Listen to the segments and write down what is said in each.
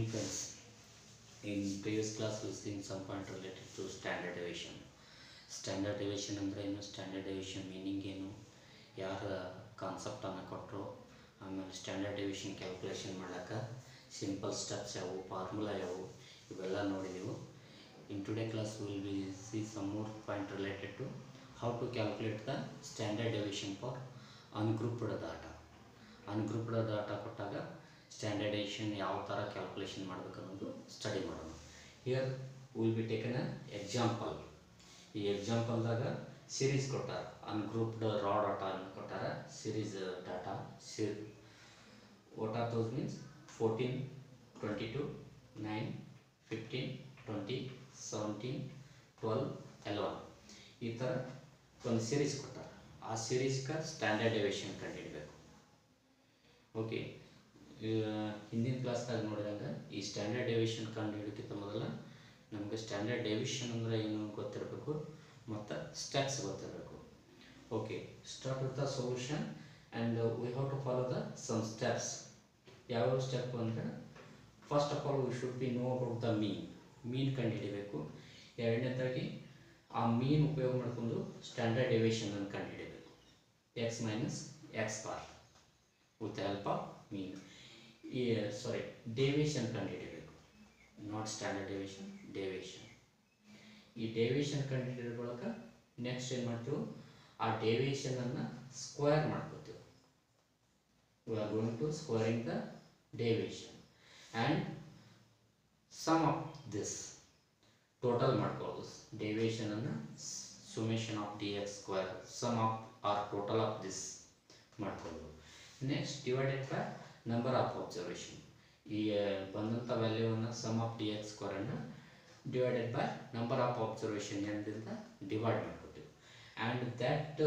evening friends. In previous class we seen some point related to standard deviation. Standard division ಅಂದರೆ ಏನು? Standard division meaning ಏನು? ಯಾರ ಕಾನ್ಸೆಪ್ಟನ್ನು ಕೊಟ್ಟರು ಆಮೇಲೆ ಸ್ಟ್ಯಾಂಡರ್ಡ್ ಡಿವಿಷನ್ ಕ್ಯಾಲ್ಕುಲೇಷನ್ ಮಾಡೋಕೆ ಸಿಂಪಲ್ ಸ್ಟೆಪ್ಸ್ ಯಾವುವು ಫಾರ್ಮುಲಾ ಯಾವುವು ಇವೆಲ್ಲ ನೋಡಿದೆವು in today class will be see some more point related to how to calculate the standard division for ungrouped data ungrouped data ಕೊಟ್ಟಾಗ ಸ್ಟ್ಯಾಂಡರ್ಡೈಸೇಷನ್ ಯಾವ ಥರ ಕ್ಯಾಲ್ಕುಲೇಷನ್ ಮಾಡಬೇಕು ಅನ್ನೋದು ಸ್ಟಡಿ ಮಾಡೋಣ. Here will be taken a example ಈ ಎಕ್ಸಾಂಪಲ್ದಾಗ series ಕೊಟ್ಟಾರ ungrouped raw data ಅನ್ನು ಕೊಟ್ಟಾರ series data sir what are those means fourteen twenty two nine fifteen twenty seventeen twelve eleven ಈ ಥರ ಒಂದು ಸೀರೀಸ್ ಕೊಟ್ಟಾರ. ಆ ಸೀರೀಸ್ಗೆ ಸ್ಟ್ಯಾಂಡರ್ಡ್ ಕಂಡುಹಿಡಬೇಕು ಓಕೆ ಹಿಂದಿನ ಕ್ಲಾಸ್ದಾಗ ನೋಡಿದಾಗ ಈ ಸ್ಟ್ಯಾಂಡರ್ಡ್ ಡೆವಿಷನ್ ಕಂಡು ಹಿಡಿಯೋಕ್ಕಿಂತ ಮೊದಲ. ನಮಗೆ ಸ್ಟ್ಯಾಂಡರ್ಡ್ ಡೆವಿಷನ್ ಅಂದರೆ ಏನು ಗೊತ್ತಿರಬೇಕು, ಮತ್ತು ಸ್ಟೆಪ್ಸ್ ಗೊತ್ತಿರಬೇಕು. Okay, start with the solution and we have to follow the some steps. ಯಾವ್ಯಾವ ಸ್ಟೆಪ್ ಅಂದರೆ, first of all we should be know about the mean. Mean ಕಂಡು ಹಿಡಿಬೇಕು. ಎರಡನೇದಾಗಿ, ಆ ಮೀನ್ ಉಪಯೋಗ ಮಾಡಿಕೊಂಡು ಸ್ಟ್ಯಾಂಡರ್ಡ್ ಡೆವಿಷನ್ ಅನ್ನು ಕಂಡು ಹಿಡಿಬೇಕು. X minus x bar with help of mean. Sorry deviation ಕಂಡುಹಿಡಿಯಬೇಕು ನಾಟ್ ಸ್ಟ್ಯಾಂಡರ್ಡ್ ಡೇವಿಯೇಷನ್ ಡೇವಿಯೇಷನ್ ಈ ಡೇವಿಯೇಷನ್ ಕಂಡುಹಿಡಿದ ಬಳಿಕ ನೆಕ್ಸ್ಟ್ ಏನು ಮಾಡ್ತೀವಿ, ಆ ಡೇವಿಯೇಷನನ್ನು ಸ್ಕ್ವೇರ್ ಮಾಡ್ಕೋತೀವಿ. We are to squaring the deviation and sum of this total ಮಾಡ್ಕೊಳ್ಳೋದು. ಡೇವಿಯೇಷನನ್ನು summation of D X square sum of our total of this ಮಾಡ್ಕೊಳ್ಳೋದು. Next divided by number of observation ಈ ಬಂದಂಥ ವ್ಯಾಲ್ಯೂವನ್ನು sum of D X ಸ್ಕ್ವೇರನ್ನು divided by number of observation ಎಂದಿಂದ divide ಮಾಡ್ಕೊತೀವಿ. And that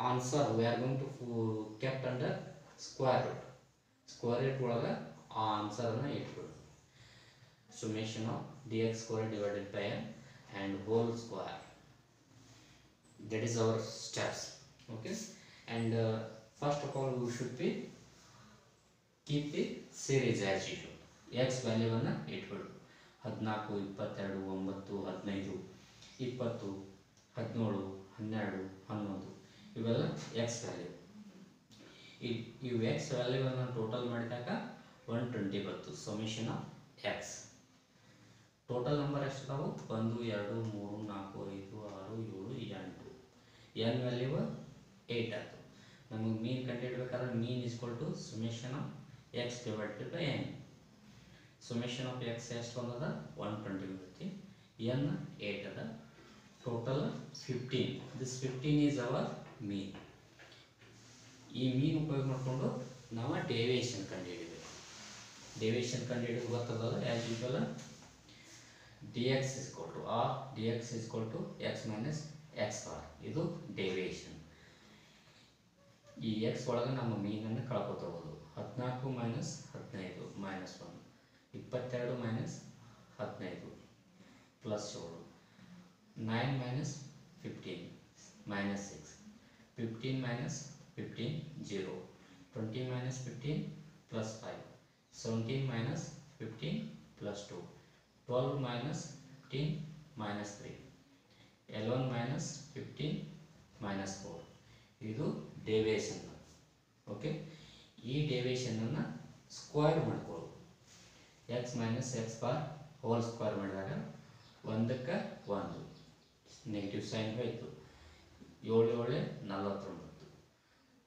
answer we are going to kept under square root square root ಒಳಗೆ ಆ ಆನ್ಸರನ್ನು ಇಟ್ಬಿಡು summation of D X square divided by N and whole square that is our steps. Okay? And uh, first of all, we should be keep the series as usual x ವ್ಯಾಲ್ಯೂವನ್ನು ಇಟ್ಬಿಡು ಹದಿನಾಲ್ಕು, ಇಪ್ಪತ್ತೆರಡು, ಒಂಬತ್ತು, ಹದಿನೈದು, ಇಪ್ಪತ್ತು, ಹದಿನೇಳು, ಹನ್ನೆರಡು, ಹನ್ನೊಂದು. ಇವೆಲ್ಲ ಎಕ್ಸ್ ವ್ಯಾಲ್ಯೂ ಈ ಇವು ಎಕ್ಸ್ ವ್ಯಾಲ್ಯೂವನ್ನು ಟೋಟಲ್ ಮಾಡಿದಾಗ ಒನ್ ಟ್ವೆಂಟಿ ಬಂತು summation of X total number ಎಷ್ಟಿದಾವು? ಒಂದು, ಎರಡು, ಮೂರು, ನಾಲ್ಕು, ಐದು, ಆರು, ಏಳು, ಎಂಟು. ಎನ್ ವ್ಯಾಲ್ಯೂ ಏಯ್ಟ್ ಆಯಿತು. ನಮಗೆ mean ಕಂಡುಹಿಡ್ಬೇಕಾದ್ರೆ mean is equal to summation of x divided by n summation of x ಎಷ್ಟು ಬಂದದ? ಒನ್ ಟ್ವೆಂಟಿ ಬರುತ್ತೆ ಎನ್ ಏಯ್ಟ್ ಅದ. Total fifteen this fifteen is our mean ಈ ಮೀನ್ ಉಪಯೋಗ ಮಾಡಿಕೊಂಡು ನಾವು ಡೇವಿಯೇಷನ್ ಕಂಡುಹಿಡಿಬೇಕು ಡೇವಿಯೇಷನ್ ಕಂಡುಹಿಡಿದು ಗೊತ್ತದಲ್ಲ? As usual D X is equal to or D X is equal to X minus X R ಇದು deviation ಈ ಎಕ್ಸ್ ಒಳಗೆ ನಮ್ಮ ಮೀನನ್ನು ಕಳ್ಕೊತಬೋದು ಹದಿನಾಲ್ಕು ಮೈನಸ್ ಹದಿನೈದು ಮೈನಸ್ ಒನ್ ಇಪ್ಪತ್ತೆರಡು ಮೈನಸ್ ಹದಿನೈದು. ಪ್ಲಸ್ ಏಳು. Nine minus fifteen minus six fifteen minus fifteen zero twenty minus fifteen plus five seventeen minus fifteen plus two twelve minus fifteen minus three eleven minus fifteen minus four ಇದು deviation okay ಈ ಡೇವಿಯೇಷನನ್ನು square ಮಾಡ್ಕೊಳ್ಳು x minus x bar whole square ಮಾಡಿದಾಗ ಒಂದಕ್ಕೆ ಒಂದು. Negative sign ಹೋಯಿತು. ಏಳು ಏಳೆ ನಲವತ್ತೊಂಬತ್ತು.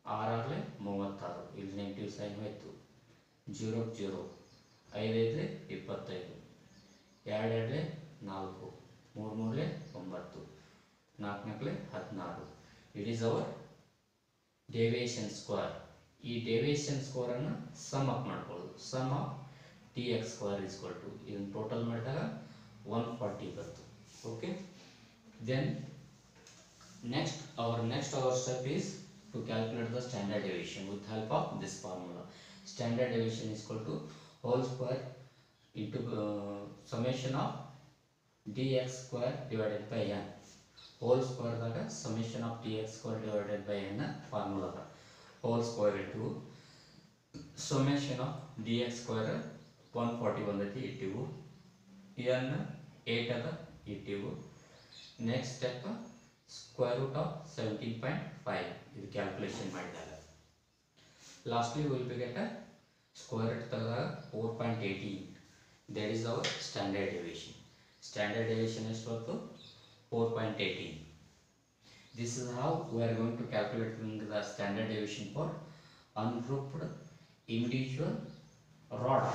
ಆರಾಗಲೇ ಮೂವತ್ತಾರು. ಇಲ್ಲಿ ನೆಗೆಟಿವ್ ಸೈನ್ ಹೋಯಿತು. ಜೀರೋ ಜೀರೋ ಐದೈದು ಇಪ್ಪತ್ತೈದು. ಎರಡು ಎರಡಲೆ ನಾಲ್ಕು. ಮೂರು ಮೂರಲೆ ಒಂಬತ್ತು. ನಾಲ್ಕು ನಾಲ್ಕಲೆ ಹದಿನಾರು. It is our deviation square ಈ ಡೇವಿಯೇಷನ್ ಸ್ಕೋರನ್ನು ಸಮ್ ಅಪ್ ಮಾಡ್ಕೊಳ್ಳೋದು. Sum of T X square is equal to ಇದನ್ನು ಟೋಟಲ್ ಮಾಡಿದಾಗ one forty birth okay then next our next our step is to calculate the standard deviation with help of this formula standard deviation is equal to whole square into summation of D X square divided by N whole ಸ್ಕ್ವೇರ್ದಾಗ summation of D X square divided by N formula whole square ಇಟ್ಟು summation of D X square one forty ಬಂದೈತಿ ಇಟ್ಟಿವು. N eight ಅದ ಇಟ್ಟಿವು. Next step square root of seventeen point five ಇದು calculation ಮಾಡಿದಾಗ. Lastly will be get square root ತೆಗೆದಾಗ four point eighteen that is our standard deviation standard deviation ಎಷ್ಟು ಬಂತು? Four point eighteen This is how we are going to calculating the standard deviation for ungrouped individual rod.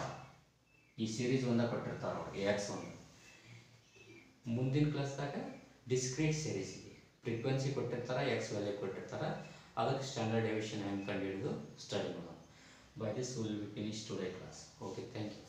ಈ series ಒಂದ ಕೊಟ್ಟಿರ್ತಾರ ಅವ್ರಿಗೆ X ಒಂದು. ಮುಂದಿನ ಕ್ಲಾಸ್ದಾಗ ಡಿಸ್ಕ್ರೀಟ್ ಸೀರೀಸ್ ಫ್ರೀಕ್ವೆನ್ಸಿ ಕೊಟ್ಟಿರ್ತಾರ ಎಕ್ಸ್ ವ್ಯಾಲ್ಯೂ ಕೊಟ್ಟಿರ್ತಾರೆ. ಅದಕ್ಕೆ ಸ್ಟ್ಯಾಂಡರ್ಡ್ ಡೆವಿಷನ್ ಹೆಂಗೆ ಕಂಡುಹಿಡಿದು ಸ್ಟಡಿ ಮಾಡೋಣ. By this will be finish today class okay thank you